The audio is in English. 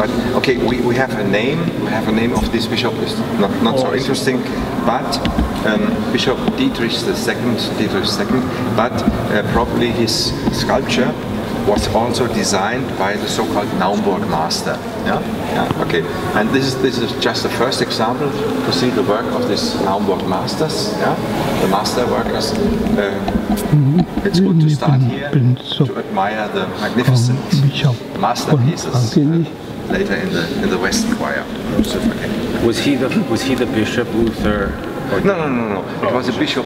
But okay, we, we have a name, we have a name of this bishop, it's not, not oh, so interesting, but um, Bishop Dietrich the Second, Dietrich II, but uh, probably his sculpture was also designed by the so-called Naumburg master. Yeah? yeah, okay. And this is this is just the first example to see the work of this Naumburg masters. Yeah, the master workers. Uh, it's good to start here to admire the magnificent masterpieces later in the in the West Choir. Was he the was he the bishop Luther? No, no, no, no. It was oh, a bishop.